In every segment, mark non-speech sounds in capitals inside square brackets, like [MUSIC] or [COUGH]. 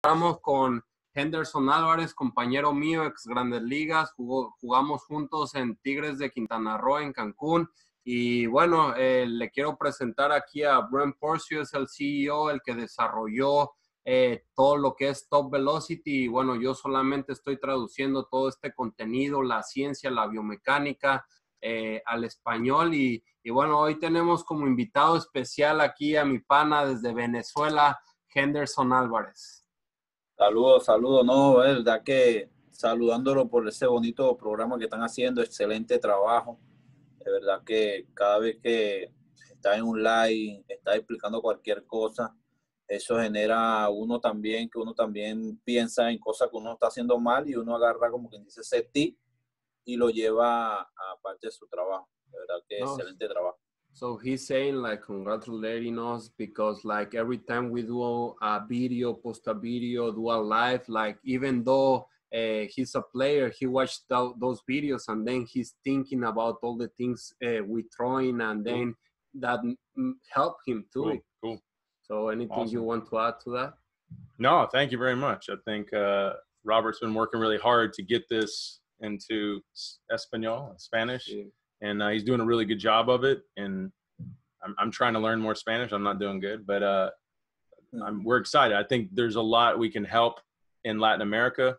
Estamos con Henderson Álvarez, compañero mío, ex Grandes Ligas, jugamos juntos en Tigres de Quintana Roo, en Cancún. Y bueno, eh, le quiero presentar aquí a Brent Porcio, es el CEO, el que desarrolló eh, todo lo que es Top Velocity. Y bueno, yo solamente estoy traduciendo todo este contenido, la ciencia, la biomecánica, eh, al español. Y, bueno, hoy tenemos como invitado especial aquí a mi pana desde Venezuela, Henderson Álvarez. Saludos, saludos. No, verdad que saludándolo por ese bonito programa que están haciendo, excelente trabajo. De verdad que cada vez que está en un live, está explicando cualquier cosa, eso genera uno también, que uno también piensa en cosas que uno está haciendo mal y uno agarra como quien dice ese tip y lo lleva a parte de su trabajo. De verdad que no. excelente trabajo. So he's saying like congratulating us because like every time we do a video, post a video, do a live, like even though uh, he's a player, he watched th those videos and then he's thinking about all the things uh, we throwing and then that help him too. Cool. cool. So anything awesome. you want to add to that? No, thank you very much. I think uh, Robert's been working really hard to get this into Espanol, Spanish. Yeah and uh, he's doing a really good job of it. And I'm, I'm trying to learn more Spanish. I'm not doing good, but uh, I'm, we're excited. I think there's a lot we can help in Latin America.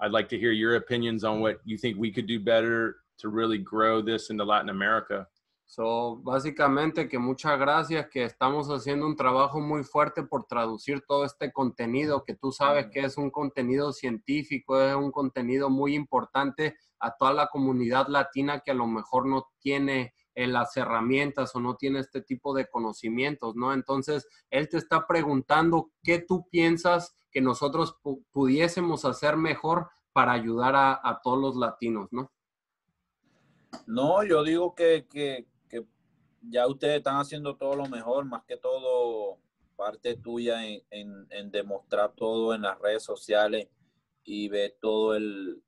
I'd like to hear your opinions on what you think we could do better to really grow this into Latin America. So, básicamente que muchas gracias, que estamos haciendo un trabajo muy fuerte por traducir todo este contenido, que tú sabes que es un contenido científico, es un contenido muy importante a toda la comunidad latina que a lo mejor no tiene eh, las herramientas o no tiene este tipo de conocimientos, ¿no? Entonces, él te está preguntando qué tú piensas que nosotros pudiésemos hacer mejor para ayudar a, a, todos los latinos, ¿no? No, yo digo que, que, ya ustedes están haciendo todo lo mejor, más que todo parte tuya en, en, demostrar todo en las redes sociales y ver todo el,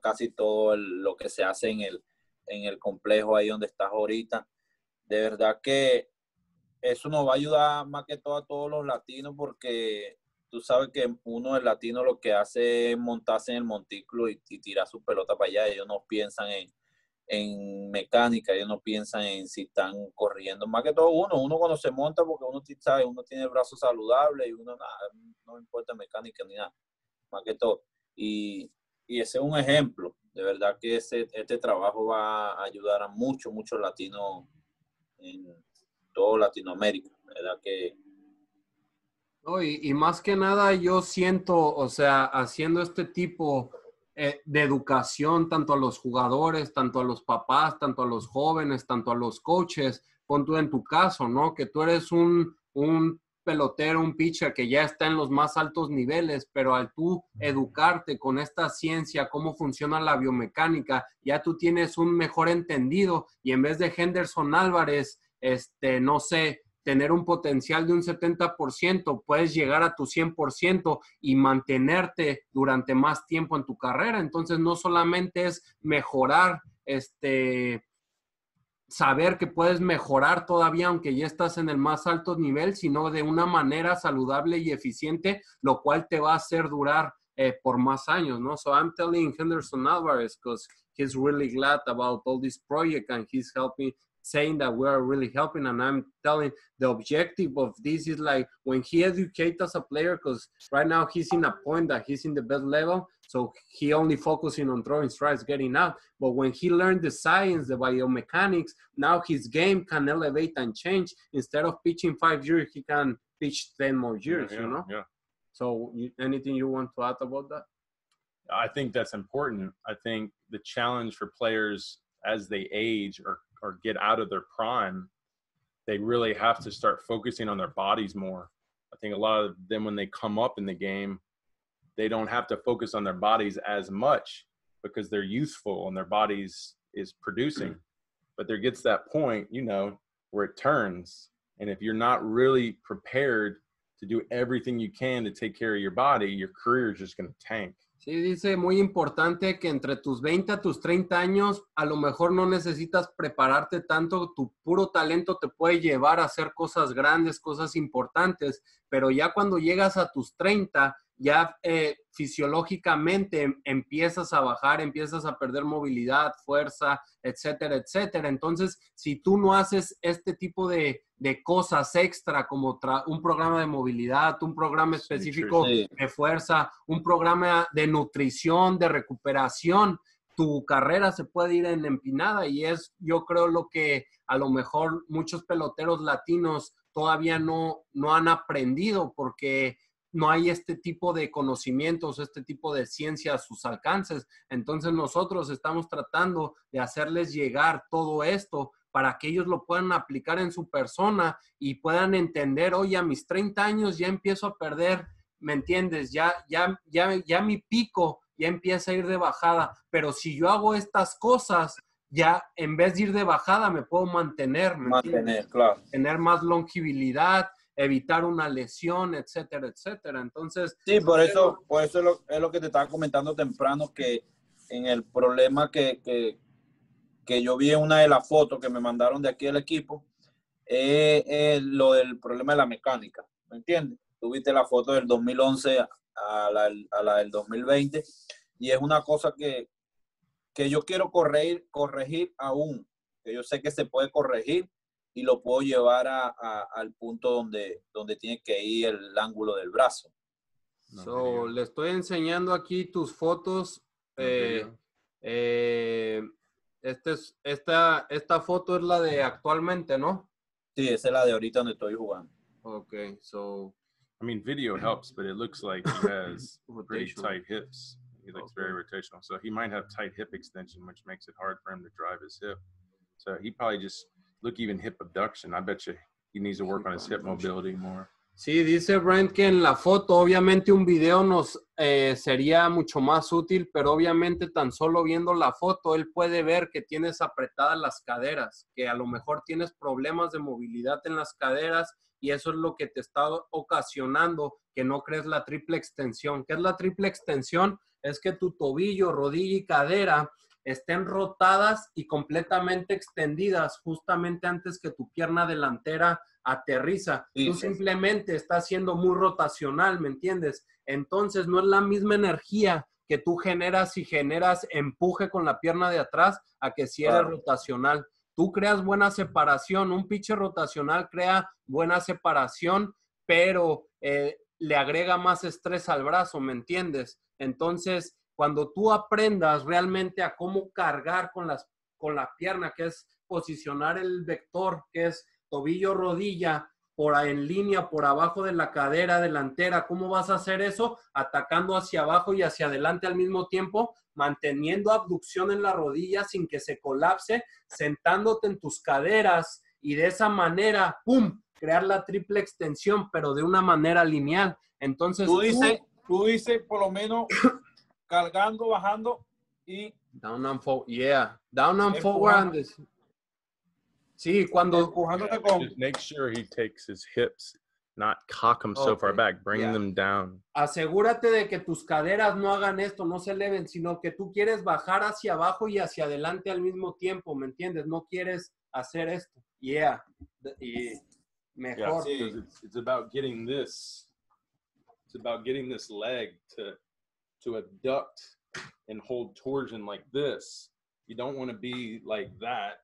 casi todo lo que se hace en el, en el complejo ahí donde estás ahorita. De verdad que eso nos va a ayudar más que todo a todos los latinos porque tú sabes que uno del latino lo que hace es montarse en el montículo y, y tirar su pelota para allá. Ellos no piensan en, en mecánica, ellos no piensan en si están corriendo. Más que todo uno, uno cuando se monta, porque uno sabe, uno tiene el brazo saludable y uno nada, no importa mecánica ni nada, más que todo. Y, y ese es un ejemplo. De verdad que ese, este trabajo va a ayudar a muchos, muchos latinos en todo Latinoamérica. ¿Verdad que y, y, más que nada yo siento, o sea, haciendo este tipo eh, de educación tanto a los jugadores, tanto a los papás, tanto a los jóvenes, tanto a los coaches, pon tú en tu caso, ¿no? Que tú eres un, un pelotero, un pitcher que ya está en los más altos niveles, pero al tú educarte con esta ciencia, cómo funciona la biomecánica, ya tú tienes un mejor entendido y en vez de Henderson Álvarez, este, no sé, tener un potencial de un 70%, puedes llegar a tu 100% y mantenerte durante más tiempo en tu carrera. Entonces, no solamente es mejorar, este, saber que puedes mejorar todavía, aunque ya estás en el más alto nivel, sino de una manera saludable y eficiente, lo cual te va a hacer durar eh, por más años, ¿no? So I'm telling Henderson Alvarez because he's really glad about all this project and he's helping saying that we are really helping and i'm telling the objective of this is like when he educates a player because right now he's in a point that he's in the best level so he only focusing on throwing strikes getting out. But when he learned the science the biomechanics now his game can elevate and change. Instead of pitching five years he can pitch 10 more years yeah, you know? yeah. So you, anything you want to add about that? I think that's important. I think the challenge for players as they age or or get out of their prime, they really have to start focusing on their bodies more. I think a lot of them, when they come up in the game, they don't have to focus on their bodies as much because they're youthful and their bodies is producing. [CLEARS THROAT] But there gets that point, you know, where it turns. And if you're not really prepared to do everything you can to take care of your body, your career is just going to tank. Sí, dice muy importante que entre tus 20 a tus 30 años, a lo mejor no necesitas prepararte tanto, tu puro talento te puede llevar a hacer cosas grandes, cosas importantes, pero ya cuando llegas a tus 30, ya eh, fisiológicamente empiezas a bajar, empiezas a perder movilidad, fuerza, etcétera, etcétera. Entonces, si tú no haces este tipo de, cosas extra como un programa de movilidad, un programa específico de fuerza, un programa de nutrición, de recuperación, tu carrera se puede ir en empinada y es, yo creo, lo que a lo mejor muchos peloteros latinos todavía no, no han aprendido porque no hay este tipo de conocimientos, este tipo de ciencia a sus alcances. Entonces nosotros estamos tratando de hacerles llegar todo esto para que ellos lo puedan aplicar en su persona y puedan entender, oye, a mis 30 años ya empiezo a perder, ¿me entiendes? Ya, ya, ya, ya mi pico ya empieza a ir de bajada, pero si yo hago estas cosas, ya en vez de ir de bajada me puedo mantener, mantener, claro. Tener más longevidad, evitar una lesión, etcétera, etcétera. Entonces... Sí, por eso, por eso es lo, que te estaba comentando temprano, que en el problema que, que, que yo vi en una de las fotos que me mandaron de aquí del equipo, es lo del problema de la mecánica, ¿me entiendes? Tuviste la foto del 2011 a la, a la del 2020 y es una cosa que, que yo quiero corregir, corregir aún, que yo sé que se puede corregir, y lo puedo llevar a, al punto donde, donde tiene que ir el ángulo del brazo. So, le estoy enseñando aquí tus fotos. Eh, eh, este es, esta, esta foto es la de actualmente, ¿no? Sí, esa es la de ahorita donde estoy jugando. Okay, so. I mean, video helps, but it looks like he has [LAUGHS] pretty tight hips. He looks very rotational. So he might have tight hip extension, which makes it hard for him to drive his hip. So he probably just look even hip abduction. I bet you he needs to work on his hip mobility more. Sí, dice Brent que en la foto, obviamente un video nos eh, sería mucho más útil, pero obviamente tan solo viendo la foto, él puede ver que tienes apretadas las caderas, que a lo mejor tienes problemas de movilidad en las caderas y eso es lo que te está ocasionando que no crees la triple extensión. ¿Qué es la triple extensión? Es que tu tobillo, rodilla y cadera estén rotadas y completamente extendidas justamente antes que tu pierna delantera aterriza. Tú simplemente estás siendo muy rotacional, ¿me entiendes? Entonces no es la misma energía que tú generas y generas empuje con la pierna de atrás a que si eres rotacional. Tú creas buena separación, un pitcher rotacional crea buena separación, pero eh, le agrega más estrés al brazo, ¿me entiendes? Entonces, cuando tú aprendas realmente a cómo cargar con, las, con la pierna, que es posicionar el vector, que es tobillo, rodilla, por en línea, por abajo de la cadera delantera, ¿cómo vas a hacer eso? Atacando hacia abajo y hacia adelante al mismo tiempo, manteniendo abducción en la rodilla sin que se colapse, sentándote en tus caderas y de esa manera, ¡pum!, crear la triple extensión, pero de una manera lineal. Entonces, tú dices, tú dices por lo menos cargando, bajando y down and forward. Yeah, down and forward. Sí, cuando empujándote con make sure he takes his hips, not cock them so far back, bring them down. Asegúrate de que tus caderas no hagan esto, no se eleven, sino que tú quieres bajar hacia abajo y hacia adelante al mismo tiempo, ¿me entiendes? No quieres hacer esto. Yeah. Y mejor. Yeah, it's, it's about getting this. It's about getting this leg to to abduct and hold torsion like this. You don't want to be like that.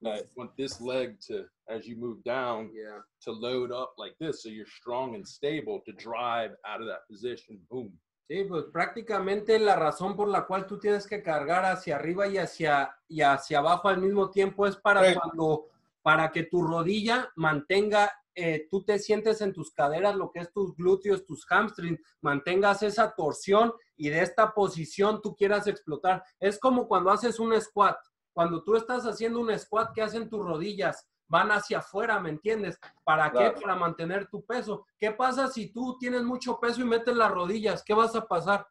You want this leg to, as you move down, yeah. to load up like this, so you're strong and stable to drive out of that position. Boom. Sí, pues prácticamente la razón por la cual tú tienes que cargar hacia arriba y hacia, y hacia abajo al mismo tiempo es para sí. cuando, para que tu rodilla mantenga eh, tú te sientes en tus caderas, lo que es tus glúteos, tus hamstrings, mantengas esa torsión y de esta posición tú quieras explotar. Es como cuando haces un squat. Cuando tú estás haciendo un squat, ¿qué hacen tus rodillas? Van hacia afuera, ¿me entiendes? ¿Para qué? Para mantener tu peso. ¿Qué pasa si tú tienes mucho peso y metes las rodillas? ¿Qué vas a pasar?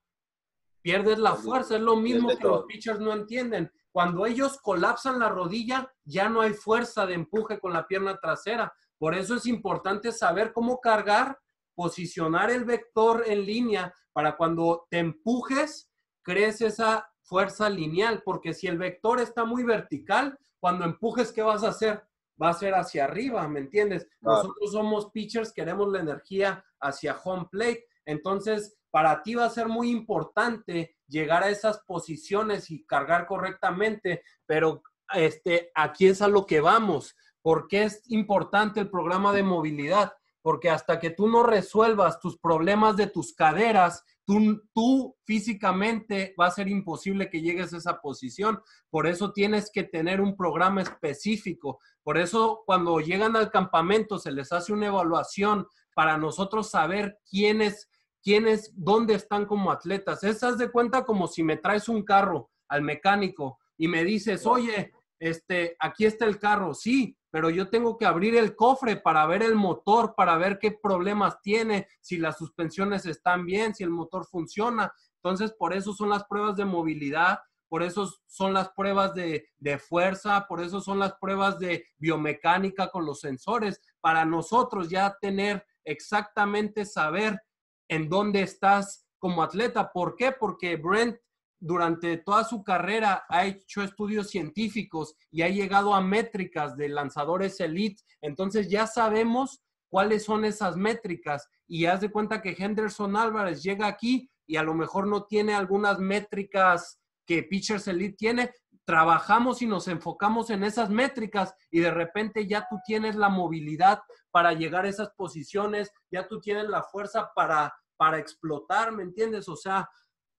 Pierdes la fuerza. Es lo mismo que los pitchers no entienden. Cuando ellos colapsan la rodilla, ya no hay fuerza de empuje con la pierna trasera. Por eso es importante saber cómo cargar posicionar el vector en línea para cuando te empujes, crees esa fuerza lineal, porque si el vector está muy vertical, cuando empujes, ¿qué vas a hacer? Va a ser hacia arriba, ¿me entiendes? Nosotros somos pitchers, queremos la energía hacia home plate. Entonces, para ti va a ser muy importante llegar a esas posiciones y cargar correctamente, pero este, aquí es a lo que vamos. ¿Por qué es importante el programa de movilidad? Porque hasta que tú no resuelvas tus problemas de tus caderas, tú, tú físicamente va a ser imposible que llegues a esa posición. Por eso tienes que tener un programa específico. Por eso cuando llegan al campamento se les hace una evaluación para nosotros saber quiénes quiénes, dónde están como atletas. Esas de cuenta como si me traes un carro al mecánico y me dices, oye, este, aquí está el carro, sí, pero yo tengo que abrir el cofre para ver el motor, para ver qué problemas tiene, si las suspensiones están bien, si el motor funciona. Entonces, por eso son las pruebas de movilidad, por eso son las pruebas de, fuerza, por eso son las pruebas de biomecánica con los sensores, para nosotros ya tener exactamente saber en dónde estás como atleta. ¿Por qué? Porque Brent durante toda su carrera ha hecho estudios científicos y ha llegado a métricas de lanzadores elite. Entonces ya sabemos cuáles son esas métricas y haz de cuenta que Henderson Álvarez llega aquí y a lo mejor no tiene algunas métricas que Pitchers Elite tiene. Trabajamos y nos enfocamos en esas métricas y de repente ya tú tienes la movilidad para llegar a esas posiciones, ya tú tienes la fuerza para para explotar, ¿me entiendes? O sea,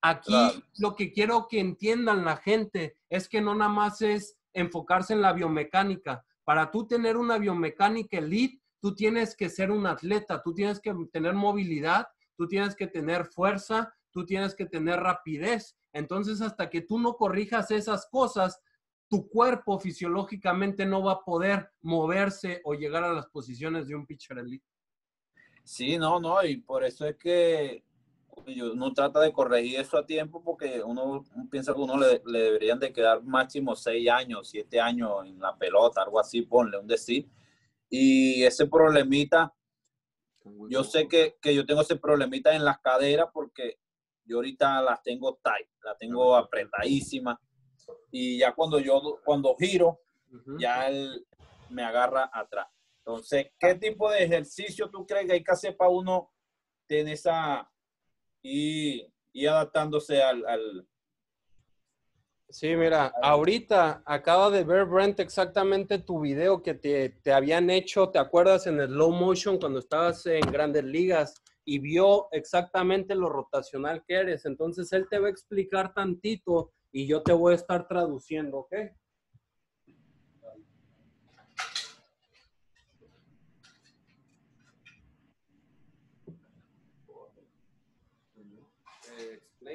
aquí lo que quiero que entiendan la gente es que no nada más es enfocarse en la biomecánica. Para tú tener una biomecánica elite, tú tienes que ser un atleta, tú tienes que tener movilidad, tú tienes que tener fuerza, tú tienes que tener rapidez. Entonces, hasta que tú no corrijas esas cosas, tu cuerpo fisiológicamente no va a poder moverse o llegar a las posiciones de un pitcher elite. Sí, no, no, y por eso es que uno trata de corregir eso a tiempo porque uno piensa que uno le, deberían de quedar máximo seis años, siete años en la pelota, algo así, ponle un decir. Y ese problemita, yo sé que, que yo tengo ese problemita en las caderas porque yo ahorita las tengo tight, las tengo apretadísimas. Y ya cuando yo, cuando giro, ya él me agarra atrás. Entonces, ¿qué tipo de ejercicio tú crees que hay que hacer para uno tener esa y, adaptándose al, Sí, mira, ahorita acaba de ver Brent exactamente tu video que te, te, habían hecho, ¿te acuerdas en el slow motion cuando estabas en grandes ligas y vio exactamente lo rotacional que eres? Entonces él te va a explicar tantito y yo te voy a estar traduciendo, ¿ok?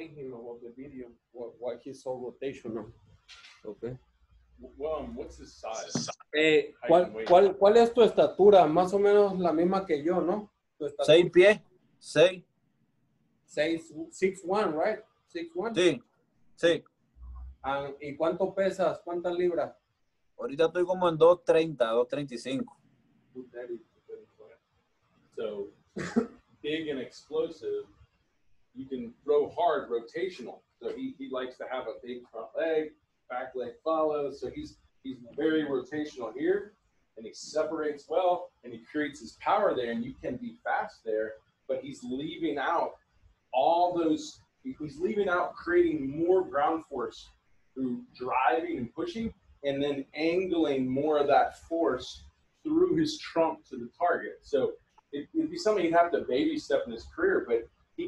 Him about the video, what, why he's so rotational. Okay. Well, what's his size? Eh, ¿cuál, cuál, ¿Cuál es tu estatura? Más o menos la misma que yo, ¿no? Seis pies. Seis. Seis, six one, right? Six one. Sí, sí. Ah, ¿Y cuánto pesas? ¿Cuántas libras? Ahorita estoy como en 230, 235. So, [LAUGHS] big and explosive you can throw hard rotational. So he, he likes to have a big front leg, back leg follows. So he's he's very rotational here, and he separates well, and he creates his power there, and you can be fast there. But he's leaving out all those. He's leaving out creating more ground force through driving and pushing, and then angling more of that force through his trunk to the target. So it, would be something he'd have to baby step in his career, but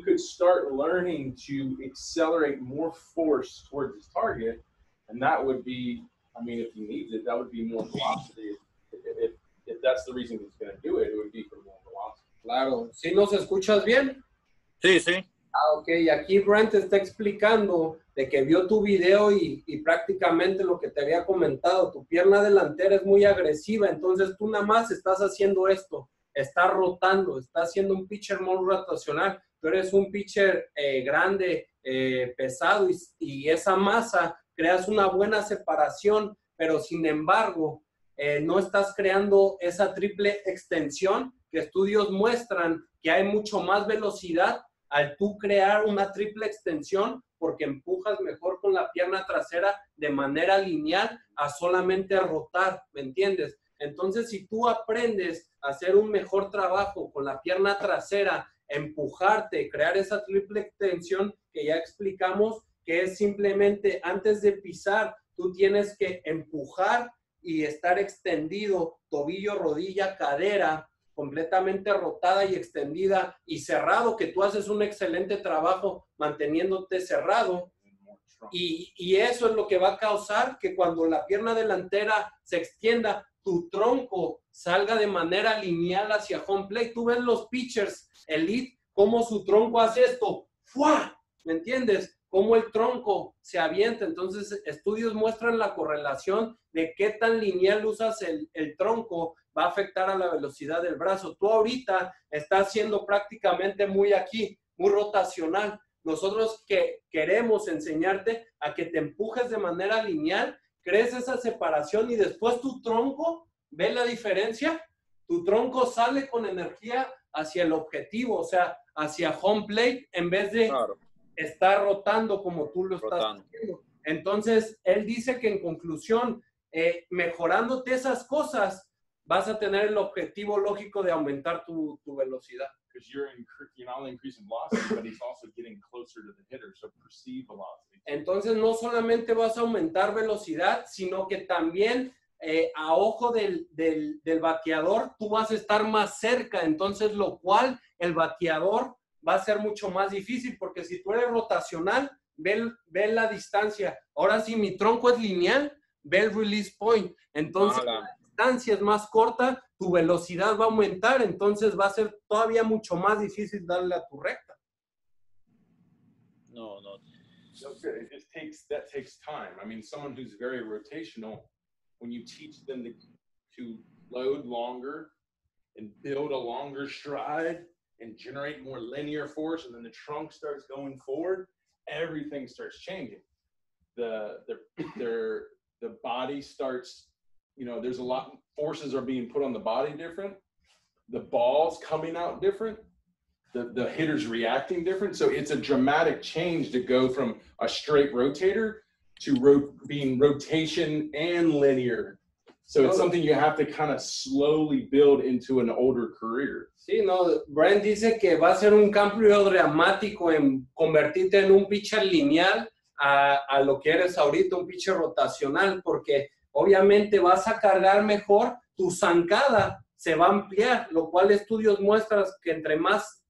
could start learning to accelerate more force towards his target. And that would be, I mean, if he needs it, that would be more velocity. If, if, if that's the reason he's going to do it, it would be for more velocity. Claro. ¿Sí nos escuchas bien? Sí, sí. Ah, ok. Y aquí Brent está explicando de que vio tu video y, y, prácticamente lo que te había comentado, tu pierna delantera es muy agresiva, entonces tú nada más estás haciendo esto, estás rotando, estás haciendo un pitcher muy rotacional tú eres un pitcher eh, grande, eh, pesado y, esa masa creas una buena separación, pero sin embargo eh, no estás creando esa triple extensión que estudios muestran que hay mucho más velocidad al tú crear una triple extensión porque empujas mejor con la pierna trasera de manera lineal a solamente rotar, ¿me entiendes? Entonces, si tú aprendes a hacer un mejor trabajo con la pierna trasera, empujarte, crear esa triple extensión que ya explicamos, que es simplemente antes de pisar, tú tienes que empujar y estar extendido, tobillo, rodilla, cadera, completamente rotada y extendida y cerrado, que tú haces un excelente trabajo manteniéndote cerrado. Y, y, eso es lo que va a causar que cuando la pierna delantera se extienda, tu tronco salga de manera lineal hacia home plate. Tú ves los pitchers elite, cómo su tronco hace esto. ¡Fua! ¿Me entiendes? Cómo el tronco se avienta. Entonces, estudios muestran la correlación de qué tan lineal usas el, el tronco va a afectar a la velocidad del brazo. Tú ahorita estás siendo prácticamente muy aquí, muy rotacional. Nosotros que queremos enseñarte a que te empujes de manera lineal, crees esa separación y después tu tronco, ¿ve la diferencia? Tu tronco sale con energía hacia el objetivo, o sea, hacia home plate en vez de estar rotando como tú lo estás haciendo. Entonces, él dice que en conclusión, eh, mejorándote esas cosas, vas a tener el objetivo lógico de aumentar tu, tu velocidad. Entonces no solamente vas a aumentar velocidad, sino que también eh, a ojo del, del, del, bateador tú vas a estar más cerca, entonces lo cual el bateador va a ser mucho más difícil porque si tú eres rotacional, ve, ve la distancia. Ahora si mi tronco es lineal, ve el release point. Entonces, distancia es más corta, tu velocidad va a aumentar, entonces va a ser todavía mucho más difícil darle a tu recta. No, no. It just takes, that takes time. I mean, someone who's very rotational, when you teach them to, to load longer and build a longer stride and generate more linear force, and then the trunk starts going forward, everything starts changing. The, the, their, the body starts you know, there's a lot forces are being put on the body different. The ball's coming out different. The, the hitter's reacting different. So it's a dramatic change to go from a straight rotator to ro- being rotation and linear. So it's oh. something you have to kind of slowly build into an older career. Sí, no, Brian dice que va a ser un cambio dramático en convertirte en un pitcher lineal a, a lo que eres ahorita, un pitcher rotacional, porque obviamente vas a cargar mejor, tu zancada se va a ampliar, lo cual estudios muestran que entre más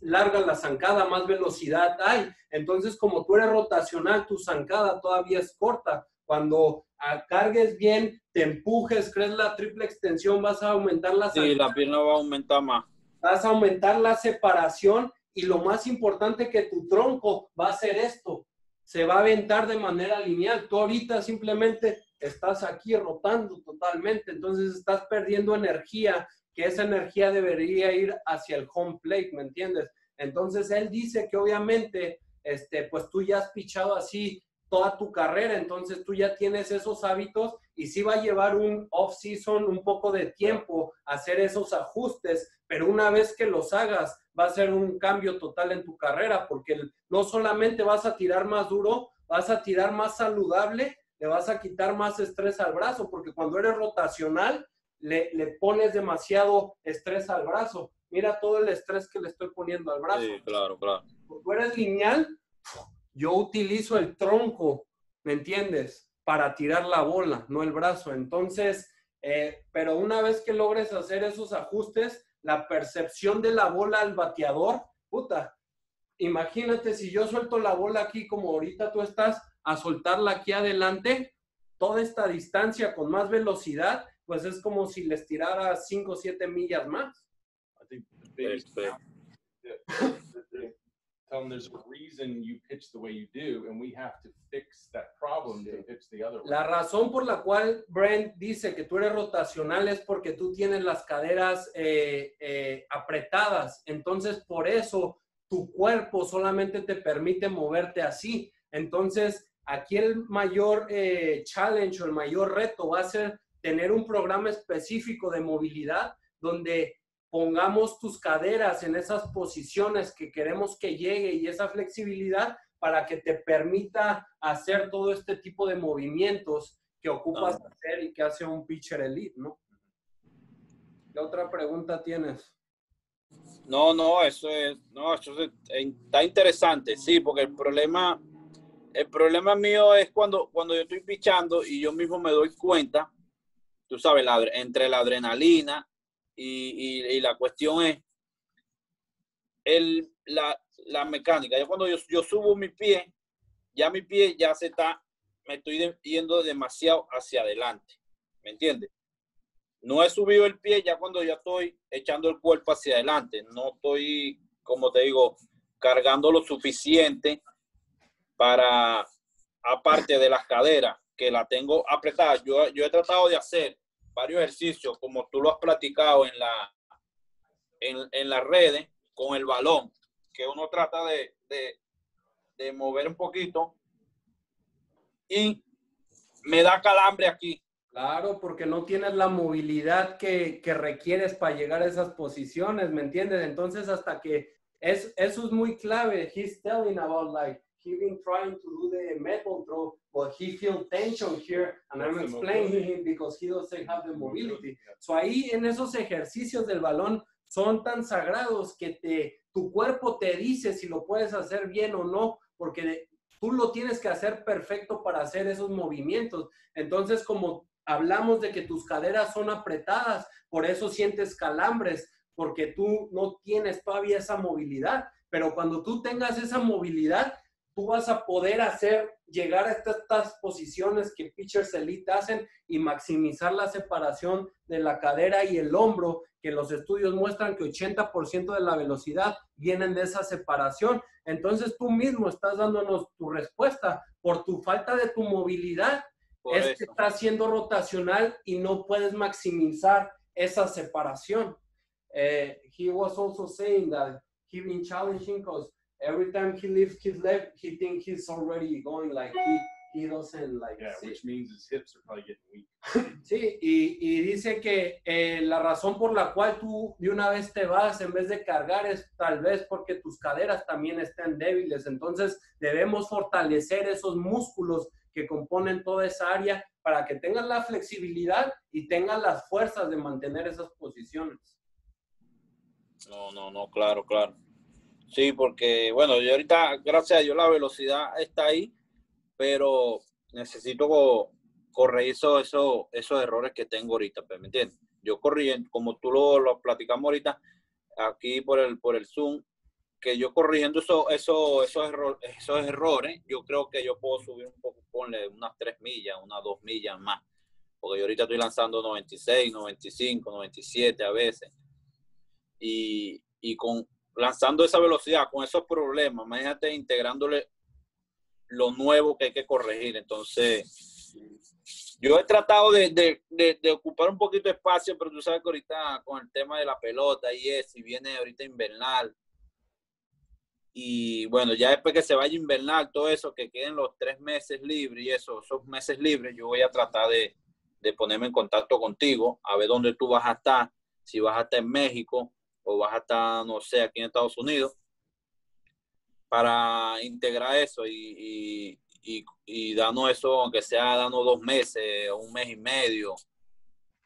larga la zancada, más velocidad hay. Entonces, como tú eres rotacional, tu zancada todavía es corta. Cuando cargues bien, te empujes, crees la triple extensión, vas a aumentar la zancada. Sí, la pierna va a aumentar más. Vas a aumentar la separación y lo más importante que tu tronco va a hacer esto, se va a aventar de manera lineal. Tú ahorita simplemente estás aquí rotando totalmente, entonces estás perdiendo energía, que esa energía debería ir hacia el home plate, ¿me entiendes? Entonces él dice que obviamente, este, pues tú ya has pichado así toda tu carrera, entonces tú ya tienes esos hábitos y sí va a llevar un off-season, un poco de tiempo hacer esos ajustes, pero una vez que los hagas, va a ser un cambio total en tu carrera, porque no solamente vas a tirar más duro, vas a tirar más saludable, le vas a quitar más estrés al brazo, porque cuando eres rotacional, le, le pones demasiado estrés al brazo. Mira todo el estrés que le estoy poniendo al brazo. Sí, claro, claro. Cuando eres lineal, yo utilizo el tronco, ¿me entiendes? Para tirar la bola, no el brazo. Entonces, eh, pero una vez que logres hacer esos ajustes, la percepción de la bola al bateador, puta, imagínate si yo suelto la bola aquí como ahorita tú estás, a soltarla aquí adelante, toda esta distancia con más velocidad, pues es como si les tirara 5 o 7 millas más. [LAUGHS] tell them there's a reason you pitch the way you do, and we have to fix that problem to pitch the other way. La razón por la cual Brent dice que tú eres rotacional es porque tú tienes las caderas eh, eh, apretadas. Entonces, por eso tu cuerpo solamente te permite moverte así. Entonces, aquí el mayor eh, challenge o el mayor reto va a ser tener un programa específico de movilidad donde pongamos tus caderas en esas posiciones que queremos que llegue y esa flexibilidad para que te permita hacer todo este tipo de movimientos que ocupas hacer y que hace un pitcher elite, ¿no? ¿Qué otra pregunta tienes? No, no, eso es, no, eso está interesante, sí, porque el problema, el problema mío es cuando, cuando yo estoy pichando y yo mismo me doy cuenta, tú sabes, la, entre la adrenalina y, la cuestión es el, la, la mecánica. Yo cuando yo, yo subo mi pie, ya mi pie ya se está, me estoy yendo demasiado hacia adelante, ¿me entiendes? No he subido el pie ya cuando ya estoy echando el cuerpo hacia adelante. No estoy, como te digo, cargando lo suficiente para, aparte de las caderas, que la tengo apretada. Yo, yo he tratado de hacer varios ejercicios, como tú lo has platicado en, la, en, en las redes, con el balón, que uno trata de, de, de mover un poquito y me da calambre aquí Claro, porque no tienes la movilidad que, que, requieres para llegar a esas posiciones, ¿me entiendes? Entonces, hasta que es, eso es muy clave. He's telling about like he been trying to do the metal throw, but he feel tension here, and I'm explaining him because he doesn't have the mobility. So ahí en esos ejercicios del balón son tan sagrados que te, tu cuerpo te dice si lo puedes hacer bien o no, porque tú lo tienes que hacer perfecto para hacer esos movimientos. Entonces, como hablamos de que tus caderas son apretadas, por eso sientes calambres, porque tú no tienes todavía esa movilidad. Pero cuando tú tengas esa movilidad, tú vas a poder hacer, llegar a estas, posiciones que pitchers elite hacen y maximizar la separación de la cadera y el hombro, que los estudios muestran que 80% de la velocidad vienen de esa separación. Entonces tú mismo estás dándonos tu respuesta por tu falta de tu movilidad es que está siendo rotacional y no puedes maximizar esa separación. Eh, he was also saying that he been challenging because every time he lifts his leg, he thinks he's already going like he, he doesn't like. Yeah, which means his hips are probably getting weak. [LAUGHS] sí, y, y, dice que eh, la razón por la cual tú de una vez te vas en vez de cargar es tal vez porque tus caderas también estén débiles. Entonces debemos fortalecer esos músculos que componen toda esa área para que tengan la flexibilidad y tengan las fuerzas de mantener esas posiciones. No, no, no, claro, claro. Sí, porque, bueno, yo ahorita, gracias a Dios, la velocidad está ahí, pero necesito corregir esos, eso, esos errores que tengo ahorita, pues, ¿me entiendes? Yo corrí, como tú lo, lo platicamos ahorita, aquí por el, por el Zoom, que yo corrigiendo eso, eso, esos, esos errores, yo creo que yo puedo subir un poco, ponle unas 3 millas, unas 2 millas más. Porque yo ahorita estoy lanzando 96, 95, 97 a veces. Y, y con lanzando esa velocidad, con esos problemas, imagínate integrándole lo nuevo que hay que corregir. Entonces, yo he tratado de, ocupar un poquito de espacio, pero tú sabes que ahorita con el tema de la pelota y eso, y viene ahorita invernal, y bueno, ya después que se vaya invernal, todo eso, que queden los tres meses libres y eso, esos meses libres, yo voy a tratar de, de ponerme en contacto contigo, a ver dónde tú vas a estar, si vas a estar en México o vas a estar, no sé, aquí en Estados Unidos, para integrar eso y, y, y, darnos eso, aunque sea darnos dos meses o un mes y medio,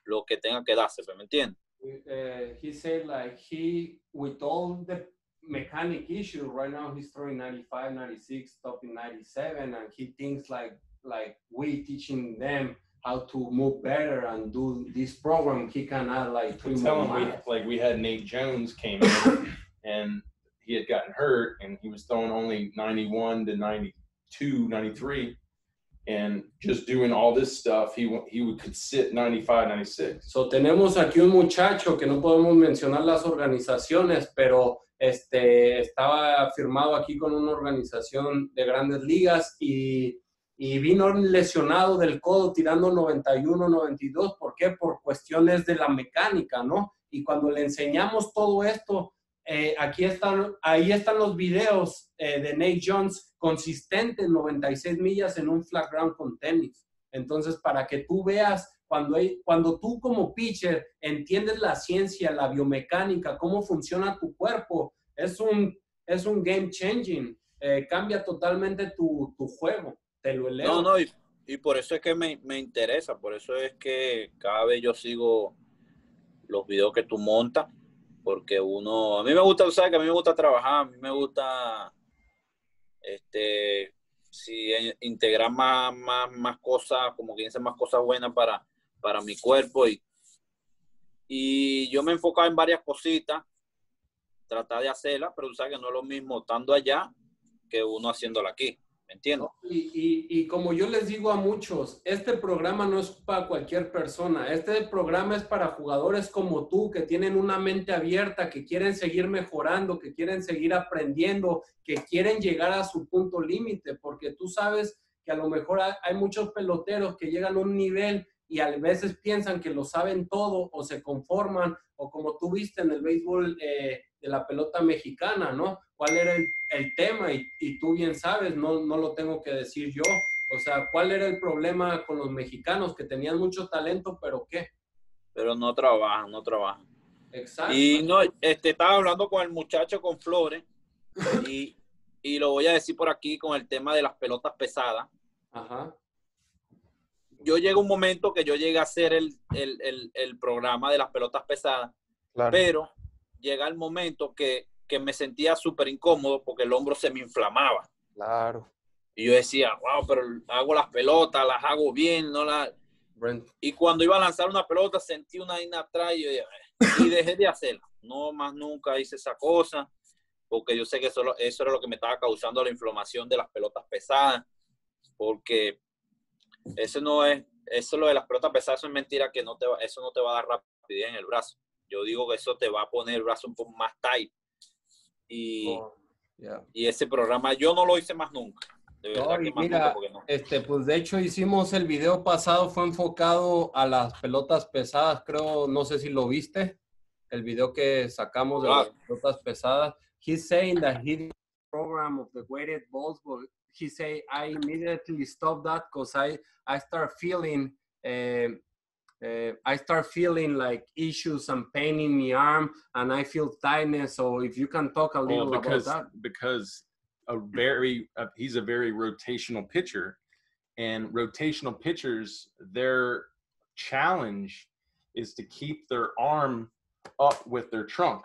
lo que tenga que darse, ¿me entiendes? Uh, he said like he, with all the mechanic issue. Right now, he's throwing 95, 96, stopping 97, and he thinks like like we teaching them how to move better and do this program. He can add like three more we, like we had Nate Jones came in [COUGHS] and he had gotten hurt and he was throwing only 91 to 92, 93 and just doing all this stuff, he he would could sit 95, 96. So tenemos aquí un muchacho que no podemos mencionar las organizaciones, pero Este, estaba firmado aquí con una organización de grandes ligas y, y vino lesionado del codo tirando 91, 92. ¿Por qué? Por cuestiones de la mecánica, ¿no? Y cuando le enseñamos todo esto, eh, aquí están, ahí están los videos eh, de Nate Jones consistente 96 millas en un flat ground con tenis. Entonces, para que tú veas cuando, hay, cuando tú como pitcher entiendes la ciencia, la biomecánica, cómo funciona tu cuerpo, es un, es un game changing. Eh, cambia totalmente tu, tu, juego. No, no, y, y por eso es que me, me, interesa, por eso es que cada vez yo sigo los videos que tú montas, porque uno, a mí me gusta, sabes que a mí me gusta trabajar, a mí me gusta, este, si integrar más, más, más cosas, como que más cosas buenas para, para mi cuerpo y, y yo me enfocaba en varias cositas, tratar de hacerlas, pero sabes que no es lo mismo estando allá que uno haciéndola aquí. Y, y, y, como yo les digo a muchos, este programa no es para cualquier persona. Este programa es para jugadores como tú, que tienen una mente abierta, que quieren seguir mejorando, que quieren seguir aprendiendo, que quieren llegar a su punto límite, porque tú sabes que a lo mejor hay muchos peloteros que llegan a un nivel y a veces piensan que lo saben todo o se conforman, o como tú viste en el béisbol eh, de la pelota mexicana, ¿no? ¿Cuál era el, el tema? Y, y, tú bien sabes, no, no lo tengo que decir yo. O sea, ¿cuál era el problema con los mexicanos? Que tenían mucho talento, pero ¿qué? Pero no trabajan, no trabajan. Exacto. Y no, este, estaba hablando con el muchacho con Flores [LAUGHS] y, y lo voy a decir por aquí con el tema de las pelotas pesadas. Ajá yo llego un momento que yo llegué a hacer el, el, el, el programa de las pelotas pesadas, claro. pero llega el momento que, que me sentía súper incómodo porque el hombro se me inflamaba. Claro. Y yo decía, wow, pero hago las pelotas, las hago bien, no las... Y cuando iba a lanzar una pelota sentí una vaina atrás y, yo, y dejé de hacerla. No más nunca hice esa cosa porque yo sé que eso, eso era lo que me estaba causando la inflamación de las pelotas pesadas porque eso no es, eso lo de las pelotas pesadas, eso es mentira que no te va, eso no te va a dar rapidez en el brazo. Yo digo que eso te va a poner el brazo un poco más tight. Y, oh, yeah. y ese programa yo no lo hice más nunca. De no, que más mira, nunca no. este, pues de hecho hicimos el video pasado, fue enfocado a las pelotas pesadas, creo, no sé si lo viste, el video que sacamos de Ah. las pelotas pesadas. He's saying that he program of the weighted balls, but he say I immediately stop that because I I start feeling uh, uh, I start feeling like issues and pain in my arm and I feel tightness. So if you can talk a little well, because about that. because a very uh, he's a very rotational pitcher, and rotational pitchers their challenge is to keep their arm up with their trunk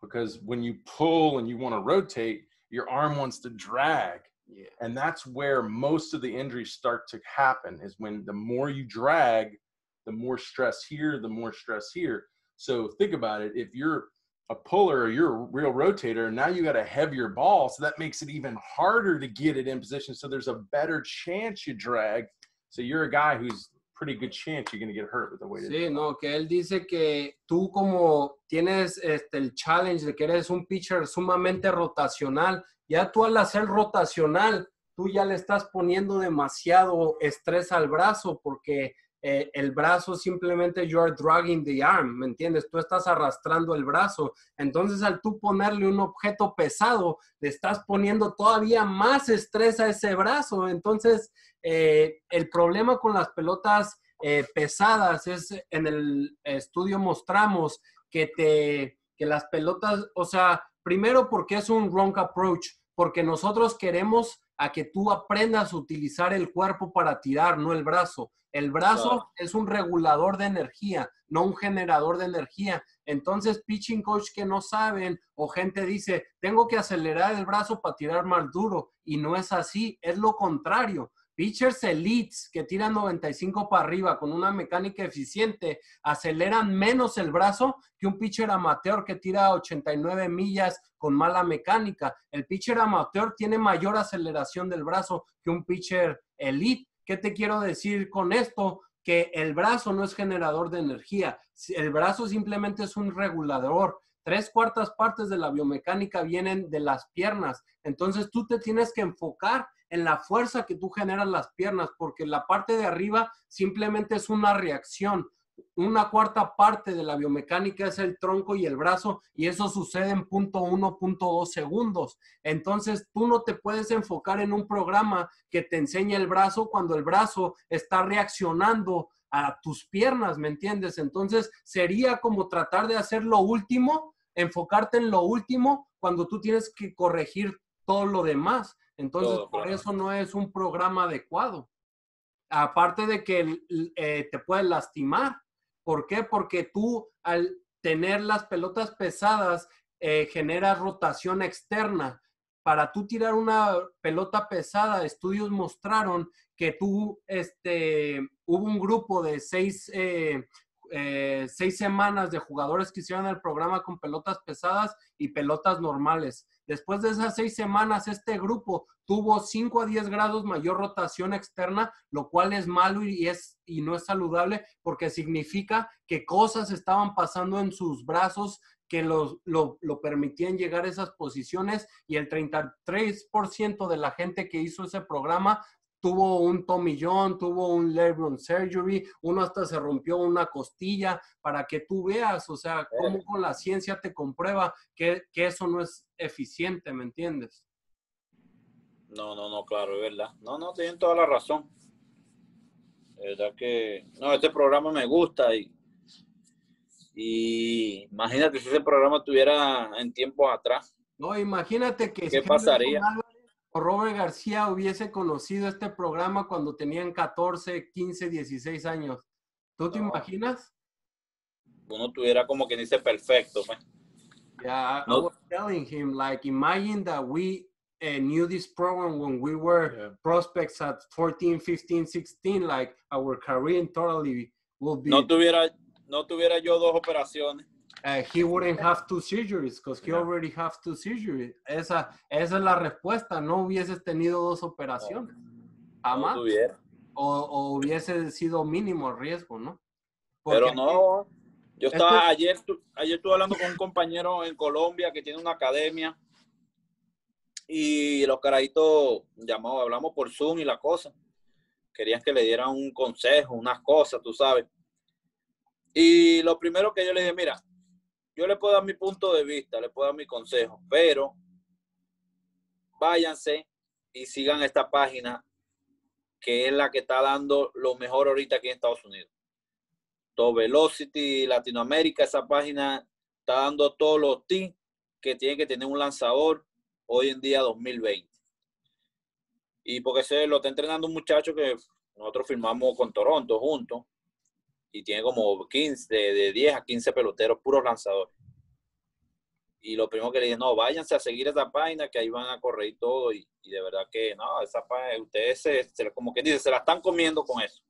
because when you pull and you want to rotate, your arm wants to drag Yeah. and that's where most of the injuries start to happen is when the more you drag the more stress here the more stress here. So think about it. If you're a puller or you're a real rotator now you got a heavier ball so that makes it even harder to get it in position. So there's a better chance you drag. So you're a guy who's pretty good chance you're going to get hurt with the weighted Sí, no, que él dice que tú como tienes este, el challenge de que eres un pitcher sumamente rotacional, ya tú al hacer rotacional, tú ya le estás poniendo demasiado estrés al brazo porque eh, el brazo simplemente you are dragging the arm, ¿me entiendes? Tú estás arrastrando el brazo. Entonces al tú ponerle un objeto pesado, le estás poniendo todavía más estrés a ese brazo. Entonces eh, el problema con las pelotas eh, pesadas es, en el estudio mostramos que te, que las pelotas, o sea, primero porque es un wrong approach, porque nosotros queremos a que tú aprendas a utilizar el cuerpo para tirar, no el brazo. El brazo Claro. es un regulador de energía, no un generador de energía. Entonces, pitching coach que no saben o gente dice, tengo que acelerar el brazo para tirar más duro. Y no es así, es lo contrario. Pitchers elites que tiran 95 para arriba con una mecánica eficiente aceleran menos el brazo que un pitcher amateur que tira 89 millas con mala mecánica. El pitcher amateur tiene mayor aceleración del brazo que un pitcher elite. ¿Qué te quiero decir con esto? Que el brazo no es generador de energía. El brazo simplemente es un regulador. Tres cuartas partes de la biomecánica vienen de las piernas. Entonces tú te tienes que enfocar en la fuerza que tú generas las piernas, porque la parte de arriba simplemente es una reacción. Una cuarta parte de la biomecánica es el tronco y el brazo, y eso sucede en punto uno, punto dos segundos. Entonces, tú no te puedes enfocar en un programa que te enseñe el brazo cuando el brazo está reaccionando a tus piernas, ¿me entiendes? Entonces sería como tratar de hacer lo último, enfocarte en lo último cuando tú tienes que corregir todo lo demás. Entonces, por eso no es un programa adecuado. Aparte de que eh, te puede lastimar. ¿Por qué? Porque tú al tener las pelotas pesadas eh, generas rotación externa. Para tú tirar una pelota pesada, estudios mostraron que tú, este, hubo un grupo de seis, eh, eh, seis semanas de jugadores que hicieron el programa con pelotas pesadas y pelotas normales. Después de esas seis semanas, este grupo tuvo 5 a 10 grados mayor rotación externa, lo cual es malo y, es, y no es saludable porque significa que cosas estaban pasando en sus brazos que los, lo, lo, permitían llegar a esas posiciones y el 33% de la gente que hizo ese programa tuvo un Tommy John, tuvo un LeBron surgery, uno hasta se rompió una costilla para que tú veas, o sea, cómo con la ciencia te comprueba que, que eso no es eficiente, ¿me entiendes? No, no, no, claro, es verdad. No, no, tienen toda la razón. Es verdad que, no, este programa me gusta y, y imagínate si ese programa estuviera en tiempos atrás. No, imagínate que... ¿Qué pasaría? Robert García hubiese conocido este programa cuando tenían 14, 15, 16 años. ¿Tú te imaginas? Uno tuviera como que dice perfecto, pues. Yeah, I, was telling him, like, imagine that we uh, knew this program when we were prospects at 14, 15, 16, like, our career totally will be... No tuviera, no tuviera yo dos operaciones. Uh, he wouldn't have two surgeries because he already have two surgeries. Esa, esa es la respuesta. No hubieses tenido dos operaciones. Jamás. o, o, hubiese sido mínimo riesgo, ¿no? Pero no. Yo estaba ayer, ayer estuve hablando con un compañero en Colombia que tiene una academia y los carajitos llamamos, hablamos por Zoom y la cosa. Querían que le dieran un consejo, unas cosas, tú sabes. Y lo primero que yo le dije, mira, yo le puedo dar mi punto de vista, le puedo dar mi consejo, pero váyanse y sigan esta página que es la que está dando lo mejor ahorita aquí en Estados Unidos. Todo Velocity Latinoamérica, esa página está dando todos los tips que tiene que tener un lanzador hoy en día 2020. Y porque se lo está entrenando un muchacho que nosotros firmamos con Toronto juntos y tiene como 15, de, 10 a 15 peloteros puros lanzadores. Y lo primero que le dije, no, váyanse a seguir esa página que ahí van a correr todo. Y, de verdad que, no, esa página, ustedes, se, como que dice, se la están comiendo con eso.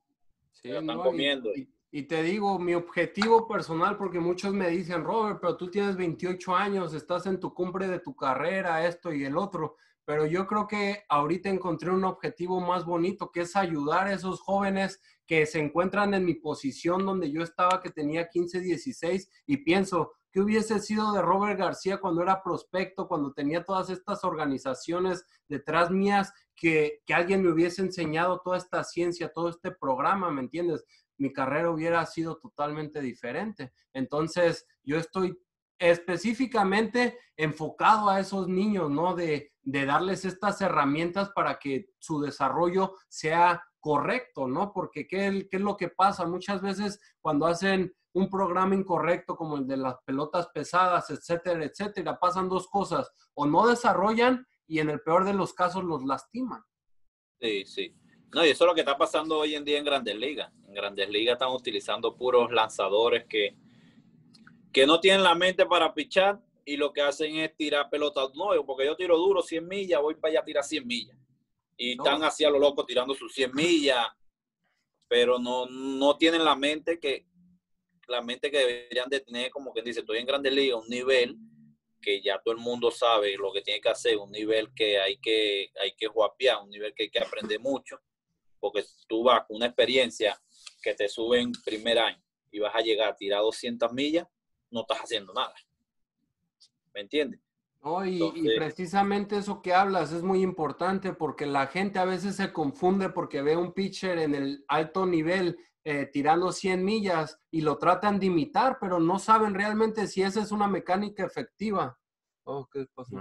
se la están comiendo. Y, y, te digo, mi objetivo personal, porque muchos me dicen, Robert, pero tú tienes 28 años, estás en tu cumbre de tu carrera, esto y el otro. Pero yo creo que ahorita encontré un objetivo más bonito, que es ayudar a esos jóvenes que se encuentran en mi posición donde yo estaba, que tenía 15, 16, y pienso, ¿qué hubiese sido de Robert García cuando era prospecto, cuando tenía todas estas organizaciones detrás mías, que, que alguien me hubiese enseñado toda esta ciencia, todo este programa, ¿me entiendes? Mi carrera hubiera sido totalmente diferente. Entonces, yo estoy específicamente enfocado a esos niños, ¿no? De, de darles estas herramientas para que su desarrollo sea correcto, ¿no? Porque ¿qué, es lo que pasa? Muchas veces cuando hacen un programa incorrecto como el de las pelotas pesadas, etcétera, etcétera, pasan dos cosas, o no desarrollan y en el peor de los casos los lastiman. Sí, sí. No, y eso es lo que está pasando hoy en día en Grandes Ligas. En Grandes Ligas están utilizando puros lanzadores que, que no tienen la mente para pichar y lo que hacen es tirar pelotas nuevas, porque yo tiro duro 100 millas, voy para allá a tirar 100 millas y están así a lo loco tirando sus 100 millas, pero no, no tienen la mente que la mente que deberían de tener, como quien dice, estoy en Grande Liga, un nivel que ya todo el mundo sabe lo que tiene que hacer, un nivel que hay que, hay que guapiar, un nivel que hay que aprender mucho, porque tú vas con una experiencia que te sube en primer año y vas a llegar a tirar 200 millas, no estás haciendo nada. ¿Me entiendes? Y, precisamente eso que hablas es muy importante porque la gente a veces se confunde porque ve un pitcher en el alto nivel eh, tirando 100 millas y lo tratan de imitar, pero no saben realmente si esa es una mecánica efectiva. Oh, ¿qué pasó?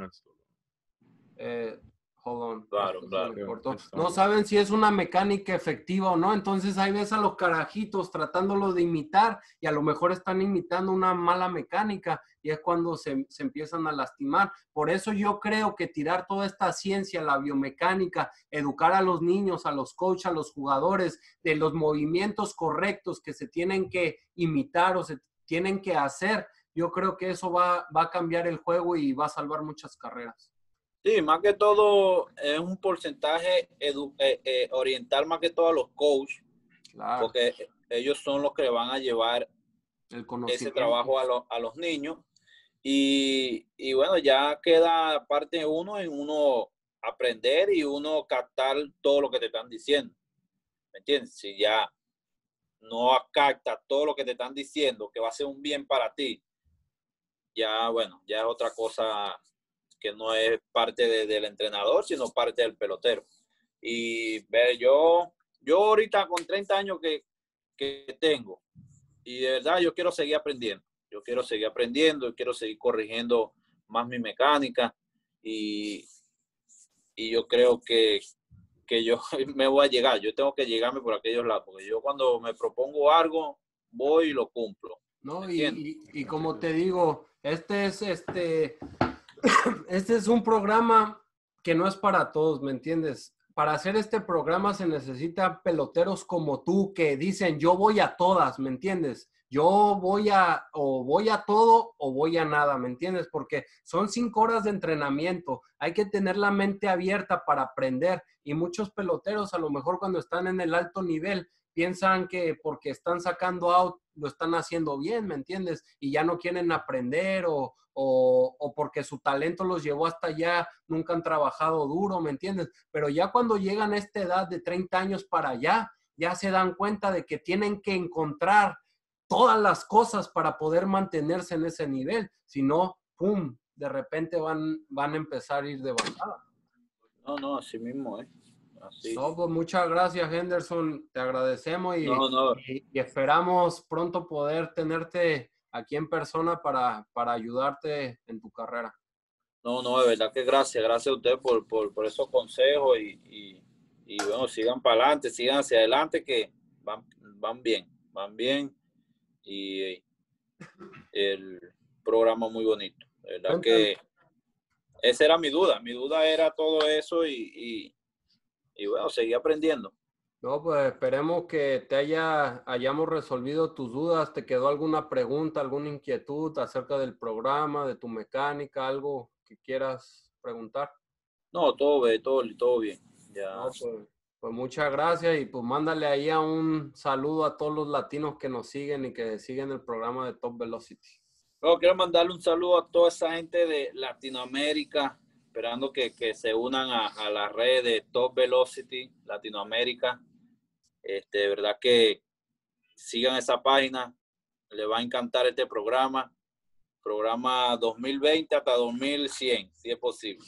Eh, hold on. Claro, claro. No saben si es una mecánica efectiva o no. Entonces ahí ves a los carajitos tratándolo de imitar y a lo mejor están imitando una mala mecánica y es cuando se, se empiezan a lastimar. Por eso yo creo que tirar toda esta ciencia, la biomecánica, educar a los niños, a los coaches, a los jugadores de los movimientos correctos que se tienen que imitar o se tienen que hacer, yo creo que eso va, va a cambiar el juego y va a salvar muchas carreras. Sí, más que todo es un porcentaje eh, eh, oriental más que todo a los coaches, porque ellos son los que van a llevar ese trabajo a, a los niños. Y, y, bueno, ya queda parte uno en uno aprender y uno captar todo lo que te están diciendo. ¿Me entiendes? Si ya no captas todo lo que te están diciendo, que va a ser un bien para ti, ya bueno, ya es otra cosa que no es parte del entrenador, sino parte del pelotero. Y ver, yo, yo ahorita con 30 años que, que tengo, y de verdad yo quiero seguir aprendiendo. Yo quiero seguir aprendiendo, quiero seguir corrigiendo más mi mecánica y, y yo creo que, que yo [LAUGHS] me voy a llegar. Yo tengo que llegarme por aquellos lados, porque yo cuando me propongo algo, voy y lo cumplo. No, y, y, y, como te digo, este es este [COUGHS] este es un programa que no es para todos, ¿me entiendes? Para hacer este programa se necesita peloteros como tú que dicen yo voy a todas, ¿me entiendes? Yo voy a o voy a todo o voy a nada, ¿me entiendes? Porque son cinco horas de entrenamiento. Hay que tener la mente abierta para aprender y muchos peloteros a lo mejor cuando están en el alto nivel piensan que porque están sacando out lo están haciendo bien, ¿me entiendes? Y ya no quieren aprender o, o, porque su talento los llevó hasta allá, nunca han trabajado duro, ¿me entiendes? Pero ya cuando llegan a esta edad de 30 años para allá, ya se dan cuenta de que tienen que encontrar todas las cosas para poder mantenerse en ese nivel, si no, ¡pum!, de repente van, van a empezar a ir de bajada. No, no, así mismo, ¿eh? No, pues muchas gracias, Henderson. Te agradecemos y, y, esperamos pronto poder tenerte aquí en persona para, para ayudarte en tu carrera. No, no, de verdad que gracias, gracias a usted por, por, por esos consejos y, y, bueno, sigan para adelante, sigan hacia adelante que van, van bien, van bien y el programa muy bonito. De verdad que esa era mi duda, mi duda era todo eso y, y bueno, seguí aprendiendo. No, pues esperemos que te haya, hayamos resolvido tus dudas. ¿Te quedó alguna pregunta, alguna inquietud acerca del programa, de tu mecánica, algo que quieras preguntar? No, todo bien, todo, todo bien. Ya. Pues, pues, muchas gracias y pues mándale ahí a un saludo a todos los latinos que nos siguen y que siguen el programa de Top Velocity. Bueno, quiero mandarle un saludo a toda esa gente de Latinoamérica, esperando que, se unan a, a, la red de Top Velocity Latinoamérica. Este, de verdad que sigan esa página, les va a encantar este programa. Programa 2020 hasta 2100, si es posible.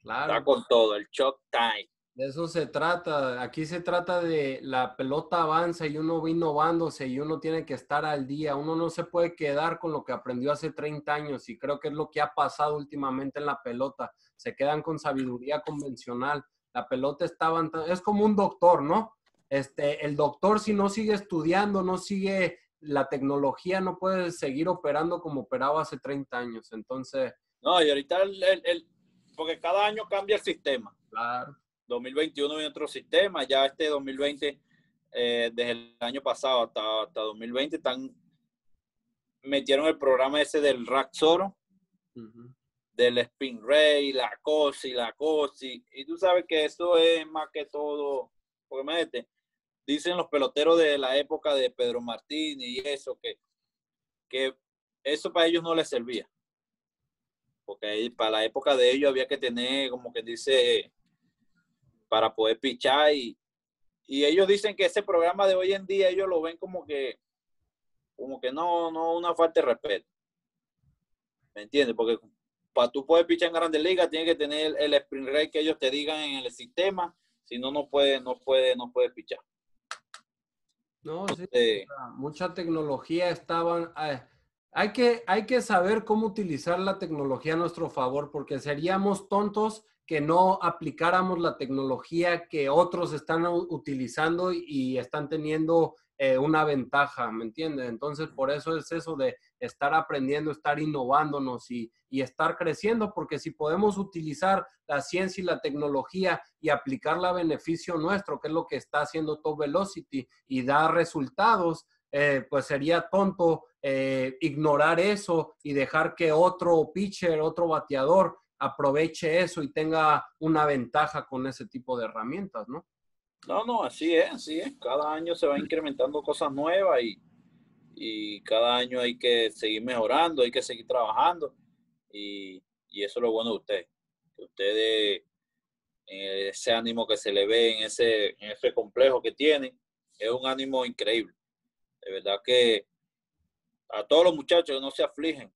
Claro. Está con todo, el shock time. De eso se trata. Aquí se trata de la pelota avanza y uno va innovándose y uno tiene que estar al día. Uno no se puede quedar con lo que aprendió hace 30 años y creo que es lo que ha pasado últimamente en la pelota. Se quedan con sabiduría convencional. La pelota estaba, es como un doctor, ¿no? Este, el doctor si no sigue estudiando, no sigue la tecnología, no puede seguir operando como operaba hace 30 años. Entonces... No, y ahorita el porque cada año cambia el sistema. Claro 2021 viene otro sistema, ya este 2020, eh, desde el año pasado hasta, hasta 2020, están, metieron el programa ese del Rack Zoro, del Spin Ray, la COSI, la COSI, y tú sabes que eso es más que todo, porque me dicen los peloteros de la época de Pedro Martín y eso, que, que eso para ellos no les servía. Porque para la época de ellos había que tener, como que dice, para poder pichar y, y ellos dicen que ese programa de hoy en día ellos lo ven como que como que no, no una falta de respeto. ¿Me entiendes? Porque para tú poder pichar en Grandes Ligas tienes que tener el sprint rate que ellos te digan en el sistema, si no no puede no puede no puede pichar. No, sí, mucha tecnología estaban eh, hay que hay que saber cómo utilizar la tecnología a nuestro favor porque seríamos tontos que no aplicáramos la tecnología que otros están utilizando y están teniendo eh, una ventaja, ¿me entiendes? Entonces, por eso es eso de estar aprendiendo, estar innovándonos y, y, estar creciendo, porque si podemos utilizar la ciencia y la tecnología y aplicarla a beneficio nuestro, que es lo que está haciendo Top Velocity, y dar resultados, eh, pues sería tonto eh, ignorar eso y dejar que otro pitcher, otro bateador aproveche eso y tenga una ventaja con ese tipo de herramientas, ¿no? No, no, así es, así es. Cada año se va incrementando cosas nuevas y, y cada año hay que seguir mejorando, hay que seguir trabajando y, y eso es lo bueno de ustedes. Que ustedes, eh, ese ánimo que se le ve en ese, en ese complejo que tienen, es un ánimo increíble. De verdad que a todos los muchachos no se afligen,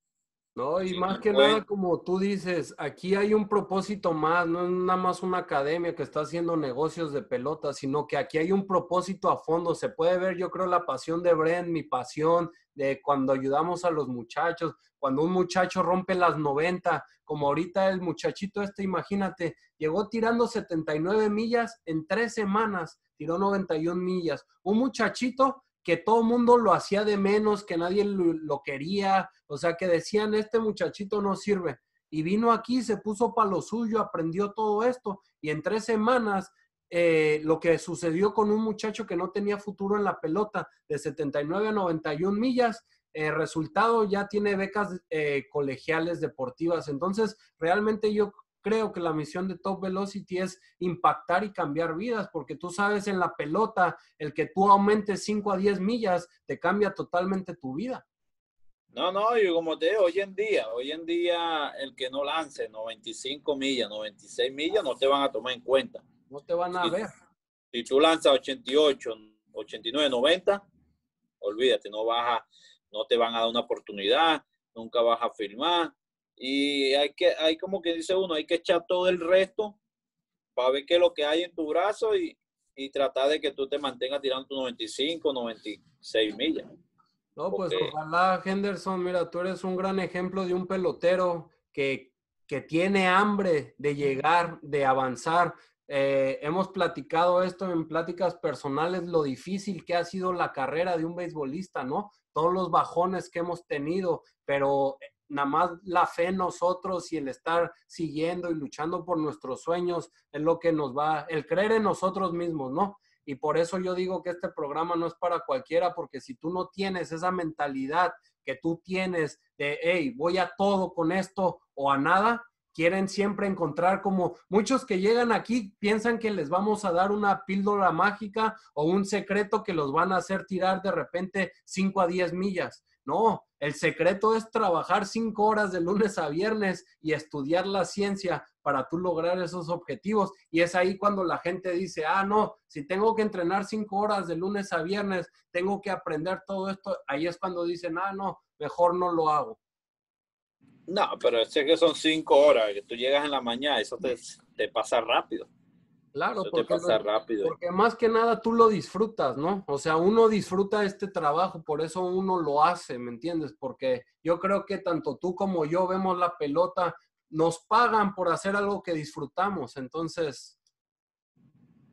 no, y más que nada, como tú dices, aquí hay un propósito más, no es nada más una academia que está haciendo negocios de pelota, sino que aquí hay un propósito a fondo. Se puede ver, yo creo, la pasión de Brent, mi pasión de cuando ayudamos a los muchachos, cuando un muchacho rompe las 90, como ahorita el muchachito este, imagínate, llegó tirando 79 millas en tres semanas, tiró 91 millas. Un muchachito que todo el mundo lo hacía de menos, que nadie lo, quería, o sea, que decían, este muchachito no sirve. Y vino aquí, se puso para lo suyo, aprendió todo esto, y en tres semanas eh, lo que sucedió con un muchacho que no tenía futuro en la pelota de 79 a 91 millas, eh, resultado ya tiene becas eh, colegiales deportivas. Entonces, realmente yo creo que la misión de Top Velocity es impactar y cambiar vidas, porque tú sabes en la pelota, el que tú aumentes 5 a 10 millas te cambia totalmente tu vida. No, no, yo como te digo, hoy en día, hoy en día el que no lance 95 millas, 96 millas, no te van a tomar en cuenta. No te van a ver. Si tú lanzas 88, 89, 90, olvídate, no vas a, no te van a dar una oportunidad, nunca vas a firmar. Y hay que, hay como que dice uno, hay que echar todo el resto para ver qué es lo que hay en tu brazo y, y tratar de que tú te mantengas tirando tu 95, 96 millas. No, pues ojalá, Henderson, mira, tú eres un gran ejemplo de un pelotero que, que tiene hambre de llegar, de avanzar. Eh, hemos platicado esto en pláticas personales, lo difícil que ha sido la carrera de un beisbolista, ¿no? Todos los bajones que hemos tenido, pero nada más la fe en nosotros y el estar siguiendo y luchando por nuestros sueños es lo que nos va, el creer en nosotros mismos, ¿no? Y por eso yo digo que este programa no es para cualquiera, porque si tú no tienes esa mentalidad que tú tienes de, hey, voy a todo con esto o a nada, quieren siempre encontrar como muchos que llegan aquí piensan que les vamos a dar una píldora mágica o un secreto que los van a hacer tirar de repente 5 a 10 millas. No, el secreto es trabajar cinco horas de lunes a viernes y estudiar la ciencia para tú lograr esos objetivos. Y es ahí cuando la gente dice, ah, no, si tengo que entrenar cinco horas de lunes a viernes, tengo que aprender todo esto. Ahí es cuando dicen, ah, no, mejor no lo hago. No, pero sé que son cinco horas, que tú llegas en la mañana, eso te, te pasa rápido. Claro, porque, porque más que nada tú lo disfrutas, ¿no? O sea, uno disfruta este trabajo, por eso uno lo hace, ¿me entiendes? Porque yo creo que tanto tú como yo vemos la pelota, nos pagan por hacer algo que disfrutamos, entonces...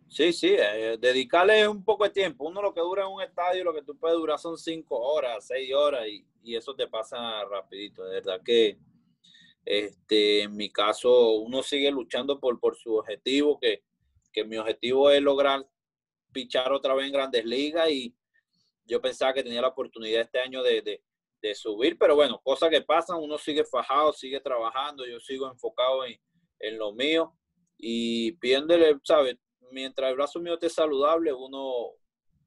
Sí, sí, eh, dedicarle un poco de tiempo. Uno lo que dura en un estadio, lo que tú puedes durar son cinco horas, seis horas y, y eso te pasa rapidito. De verdad que, este, en mi caso, uno sigue luchando por, por su objetivo, que que mi objetivo es lograr pichar otra vez en grandes ligas y yo pensaba que tenía la oportunidad este año de, de, subir, pero bueno, cosas que pasan, uno sigue fajado, sigue trabajando, yo sigo enfocado en, en lo mío y pidiéndole, ¿sabes? Mientras el brazo mío esté saludable, uno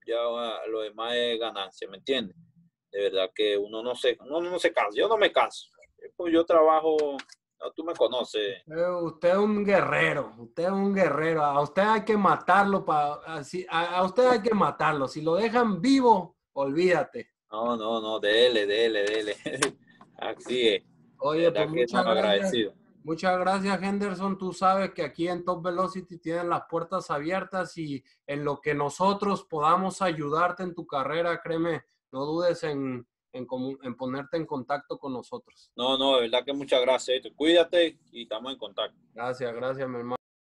ya lo demás es ganancia, ¿me entiendes? De verdad que uno no se, no se cansa, yo no me canso, pues yo trabajo tú me conoces. Usted es un guerrero, usted es un guerrero. A usted hay que matarlo para así, a, usted hay que matarlo. Si lo dejan vivo, olvídate. No, no, no, dele, dele, dele. [LAUGHS] Así es. Oye, pues muchas gracias. Muchas gracias, Henderson. Tú sabes que aquí en Top Velocity tienen las puertas abiertas y en lo que nosotros podamos ayudarte en tu carrera, créeme, no dudes en, en, comu- en ponerte en contacto con nosotros. No, no, de verdad que muchas gracias. Cuídate y estamos en contacto. Gracias, gracias, mi hermano.